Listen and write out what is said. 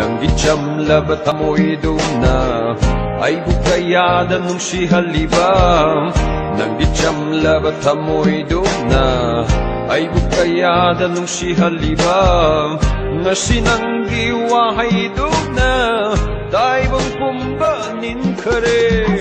Nangitsyam labatamoy dumna Ay bukayadan nung si halibam Nangitsyam labatamoy dumna Ay bukayadan nung si halibam Nga sinanggiwahay dumna Taibang pumbanin ka kare.